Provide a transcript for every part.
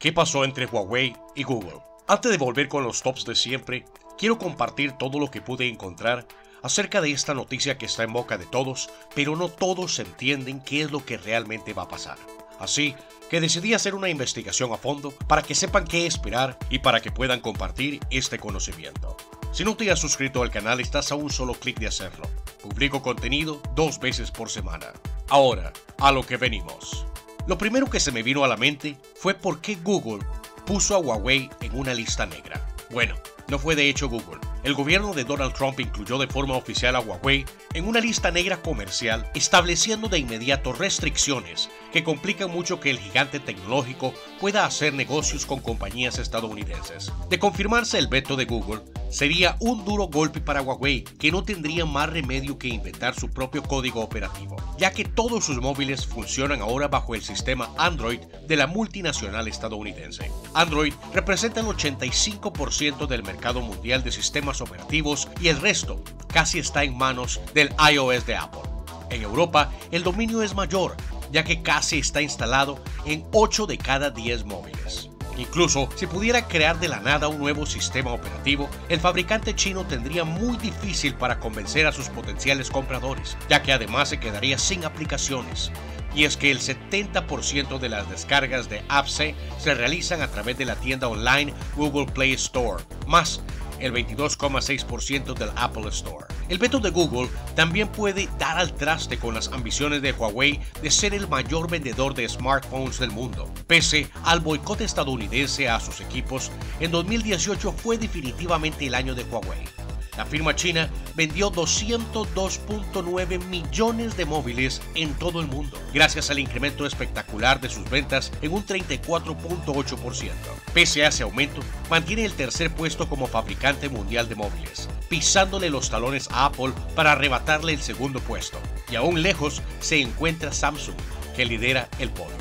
¿Qué pasó entre Huawei y Google? Antes de volver con los tops de siempre, quiero compartir todo lo que pude encontrar acerca de esta noticia que está en boca de todos, pero no todos entienden qué es lo que realmente va a pasar. Así que decidí hacer una investigación a fondo para que sepan qué esperar y para que puedan compartir este conocimiento. Si no te has suscrito al canal, estás a un solo clic de hacerlo. Publico contenido dos veces por semana. Ahora, a lo que venimos. Lo primero que se me vino a la mente fue por qué Google puso a Huawei en una lista negra. Bueno, no fue de hecho Google. El gobierno de Donald Trump incluyó de forma oficial a Huawei en una lista negra comercial, estableciendo de inmediato restricciones que complican mucho que el gigante tecnológico pueda hacer negocios con compañías estadounidenses. De confirmarse el veto de Google, sería un duro golpe para Huawei, que no tendría más remedio que inventar su propio código operativo, ya que todos sus móviles funcionan ahora bajo el sistema Android de la multinacional estadounidense. Android representa el 85% del mercado mundial de sistemas operativos y el resto casi está en manos del iOS de Apple. En Europa, el dominio es mayor, ya que casi está instalado en 8 de cada 10 móviles. Incluso si pudiera crear de la nada un nuevo sistema operativo, el fabricante chino tendría muy difícil para convencer a sus potenciales compradores, ya que además se quedaría sin aplicaciones. Y es que el 70% de las descargas de AppC se realizan a través de la tienda online Google Play Store, más el 22,6% del Apple Store. El veto de Google también puede dar al traste con las ambiciones de Huawei de ser el mayor vendedor de smartphones del mundo. Pese al boicot estadounidense a sus equipos, en 2018 fue definitivamente el año de Huawei. La firma china vendió 202.9 millones de móviles en todo el mundo, gracias al incremento espectacular de sus ventas en un 34.8%. Pese a ese aumento, mantiene el tercer puesto como fabricante mundial de móviles, pisándole los talones a Apple para arrebatarle el segundo puesto. Y aún lejos se encuentra Samsung, que lidera el podio.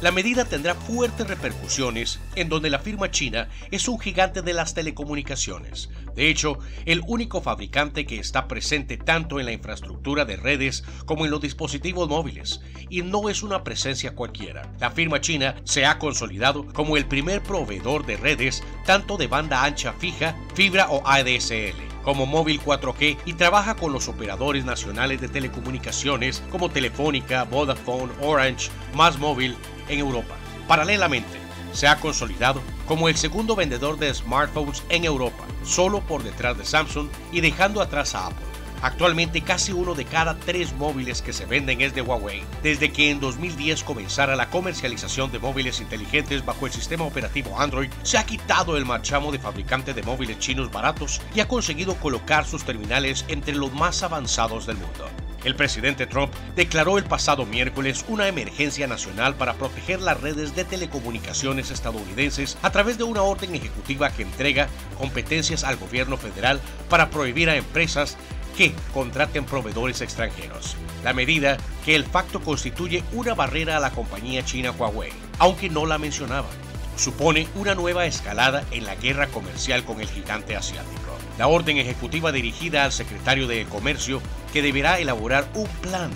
La medida tendrá fuertes repercusiones en donde la firma china es un gigante de las telecomunicaciones. De hecho, el único fabricante que está presente tanto en la infraestructura de redes como en los dispositivos móviles, y no es una presencia cualquiera. La firma china se ha consolidado como el primer proveedor de redes tanto de banda ancha fija, fibra o ADSL como móvil 4G y trabaja con los operadores nacionales de telecomunicaciones como Telefónica, Vodafone, Orange, Más Móvil en Europa. Paralelamente, se ha consolidado como el segundo vendedor de smartphones en Europa, solo por detrás de Samsung y dejando atrás a Apple. Actualmente casi uno de cada tres móviles que se venden es de Huawei, desde que en 2010 comenzara la comercialización de móviles inteligentes bajo el sistema operativo Android, se ha quitado el marchamo de fabricante de móviles chinos baratos y ha conseguido colocar sus terminales entre los más avanzados del mundo. El presidente Trump declaró el pasado miércoles una emergencia nacional para proteger las redes de telecomunicaciones estadounidenses a través de una orden ejecutiva que entrega competencias al gobierno federal para prohibir a empresas que contraten proveedores extranjeros. La medida que el facto constituye una barrera a la compañía china Huawei, aunque no la mencionaba, supone una nueva escalada en la guerra comercial con el gigante asiático. La orden ejecutiva dirigida al secretario de Comercio, que deberá elaborar un plan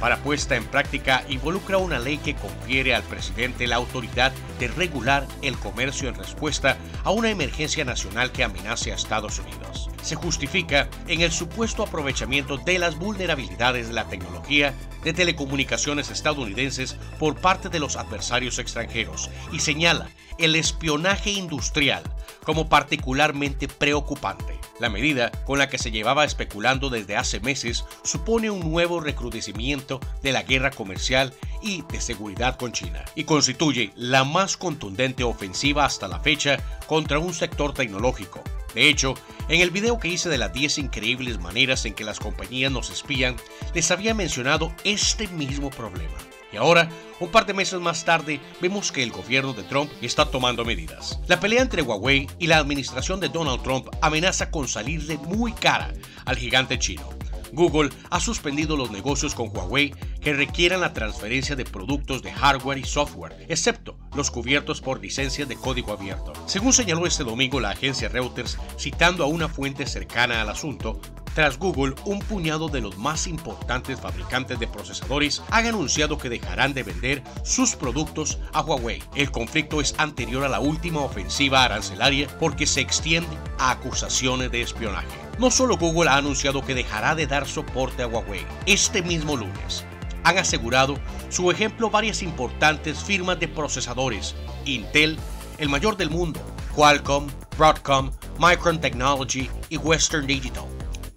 para puesta en práctica, involucra una ley que confiere al presidente la autoridad de regular el comercio en respuesta a una emergencia nacional que amenace a Estados Unidos. Se justifica en el supuesto aprovechamiento de las vulnerabilidades de la tecnología de telecomunicaciones estadounidenses por parte de los adversarios extranjeros y señala el espionaje industrial como particularmente preocupante. La medida con la que se llevaba especulando desde hace meses supone un nuevo recrudecimiento de la guerra comercial y de seguridad con China y constituye la más contundente ofensiva hasta la fecha contra un sector tecnológico. De hecho, en el video que hice de las 10 increíbles maneras en que las compañías nos espían, les había mencionado este mismo problema. Y ahora, un par de meses más tarde, vemos que el gobierno de Trump está tomando medidas. La pelea entre Huawei y la administración de Donald Trump amenaza con salirle muy cara al gigante chino. Google ha suspendido los negocios con Huawei que requieran la transferencia de productos de hardware y software, excepto los cubiertos por licencias de código abierto. Según señaló este domingo la agencia Reuters, citando a una fuente cercana al asunto, Tras Google, un puñado de los más importantes fabricantes de procesadores han anunciado que dejarán de vender sus productos a Huawei. El conflicto es anterior a la última ofensiva arancelaria porque se extiende a acusaciones de espionaje. No solo Google ha anunciado que dejará de dar soporte a Huawei. Este mismo lunes, han asegurado su ejemplo varias importantes firmas de procesadores, Intel, el mayor del mundo, Qualcomm, Broadcom, Micron Technology y Western Digital.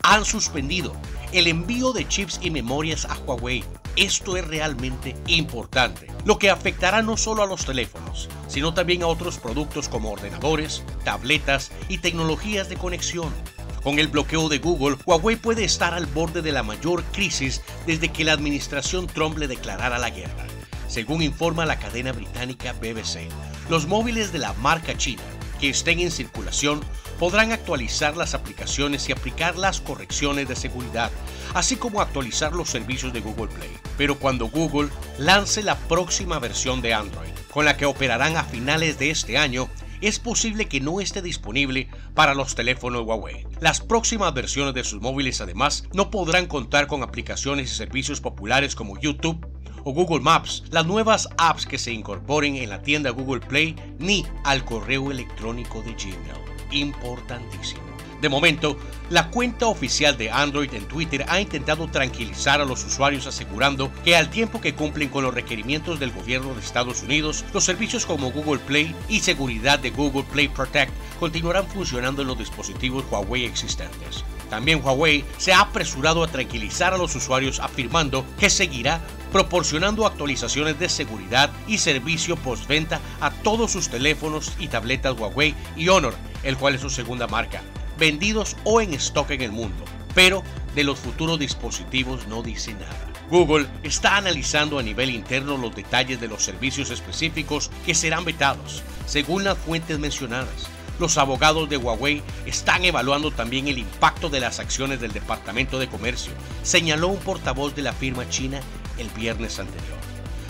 Han suspendido el envío de chips y memorias a Huawei. Esto es realmente importante, lo que afectará no solo a los teléfonos, sino también a otros productos como ordenadores, tabletas y tecnologías de conexión. Con el bloqueo de Google, Huawei puede estar al borde de la mayor crisis desde que la administración Trump le declarara la guerra. Según informa la cadena británica BBC, los móviles de la marca china que estén en circulación podrán actualizar las aplicaciones y aplicar las correcciones de seguridad, así como actualizar los servicios de Google Play. Pero cuando Google lance la próxima versión de Android, con la que operarán a finales de este año, es posible que no esté disponible para los teléfonos Huawei. Las próximas versiones de sus móviles además no podrán contar con aplicaciones y servicios populares como YouTube o Google Maps, las nuevas apps que se incorporen en la tienda Google Play ni al correo electrónico de Gmail. Importantísimo. De momento, la cuenta oficial de Android en Twitter ha intentado tranquilizar a los usuarios asegurando que al tiempo que cumplen con los requerimientos del gobierno de Estados Unidos, los servicios como Google Play y seguridad de Google Play Protect continuarán funcionando en los dispositivos Huawei existentes. También Huawei se ha apresurado a tranquilizar a los usuarios afirmando que seguirá proporcionando actualizaciones de seguridad y servicio postventa a todos sus teléfonos y tabletas Huawei y Honor, el cual es su segunda marca vendidos o en stock en el mundo, pero de los futuros dispositivos no dice nada. Google está analizando a nivel interno los detalles de los servicios específicos que serán vetados, según las fuentes mencionadas. Los abogados de Huawei están evaluando también el impacto de las acciones del Departamento de Comercio, señaló un portavoz de la firma china el viernes anterior.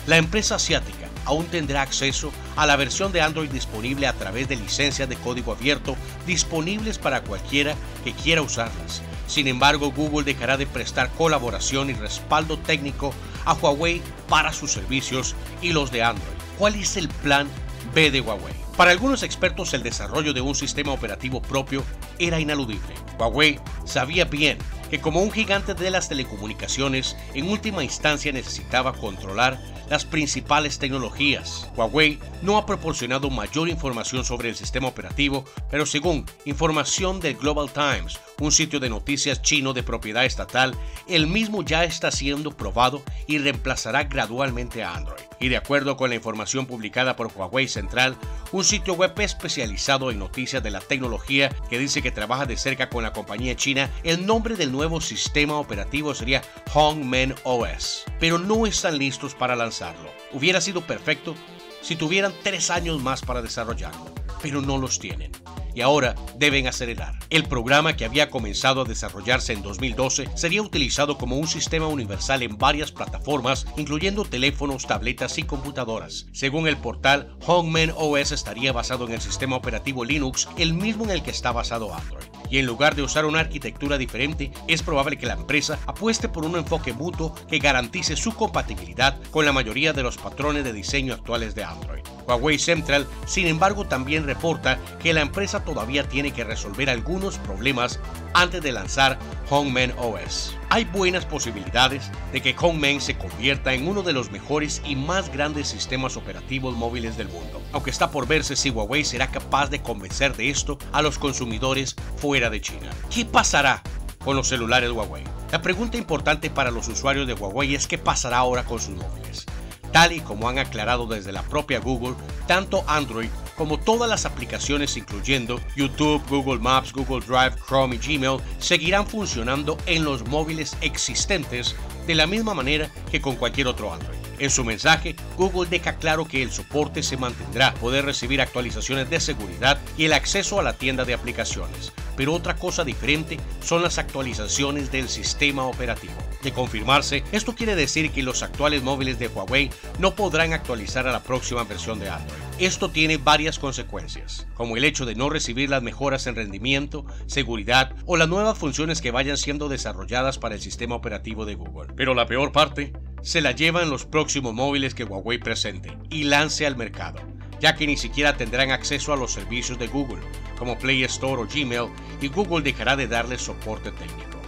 La empresa asiática aún tendrá acceso a la versión de Android disponible a través de licencias de código abierto disponibles para cualquiera que quiera usarlas. Sin embargo, Google dejará de prestar colaboración y respaldo técnico a Huawei para sus servicios y los de Android. ¿Cuál es el plan B de Huawei? Para algunos expertos el desarrollo de un sistema operativo propio era inaludible. Huawei sabía bien que como un gigante de las telecomunicaciones, en última instancia necesitaba controlar las principales tecnologías. Huawei no ha proporcionado mayor información sobre el sistema operativo, pero según información del Global Times, un sitio de noticias chino de propiedad estatal, el mismo ya está siendo probado y reemplazará gradualmente a Android. Y de acuerdo con la información publicada por Huawei Central, un sitio web especializado en noticias de la tecnología que dice que trabaja de cerca con la compañía china, el nombre del nuevo sistema operativo sería Hongmen OS, pero no están listos para lanzarlo. Hubiera sido perfecto si tuvieran tres años más para desarrollarlo, pero no los tienen y ahora deben acelerar. El programa que había comenzado a desarrollarse en 2012 sería utilizado como un sistema universal en varias plataformas, incluyendo teléfonos, tabletas y computadoras. Según el portal, Hongmen OS estaría basado en el sistema operativo Linux, el mismo en el que está basado Android. Y en lugar de usar una arquitectura diferente, es probable que la empresa apueste por un enfoque mutuo que garantice su compatibilidad con la mayoría de los patrones de diseño actuales de Android. Huawei Central, sin embargo, también reporta que la empresa todavía tiene que resolver algunos problemas antes de lanzar Hongmen OS. Hay buenas posibilidades de que Hongmen se convierta en uno de los mejores y más grandes sistemas operativos móviles del mundo, aunque está por verse si Huawei será capaz de convencer de esto a los consumidores fuera de China. ¿Qué pasará con los celulares Huawei? La pregunta importante para los usuarios de Huawei es qué pasará ahora con sus móviles. Tal y como han aclarado desde la propia Google, tanto Android como todas las aplicaciones incluyendo YouTube, Google Maps, Google Drive, Chrome y Gmail seguirán funcionando en los móviles existentes de la misma manera que con cualquier otro Android. En su mensaje, Google deja claro que el soporte se mantendrá, poder recibir actualizaciones de seguridad y el acceso a la tienda de aplicaciones, pero otra cosa diferente son las actualizaciones del sistema operativo. De confirmarse, esto quiere decir que los actuales móviles de Huawei no podrán actualizar a la próxima versión de Android. Esto tiene varias consecuencias, como el hecho de no recibir las mejoras en rendimiento, seguridad o las nuevas funciones que vayan siendo desarrolladas para el sistema operativo de Google. Pero la peor parte se la llevan los próximos móviles que Huawei presente y lance al mercado ya que ni siquiera tendrán acceso a los servicios de Google, como Play Store o Gmail, y Google dejará de darles soporte técnico.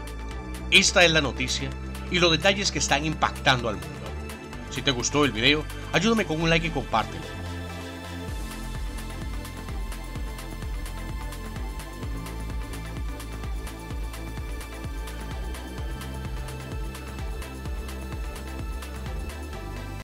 Esta es la noticia y los detalles que están impactando al mundo. Si te gustó el video, ayúdame con un like y compártelo.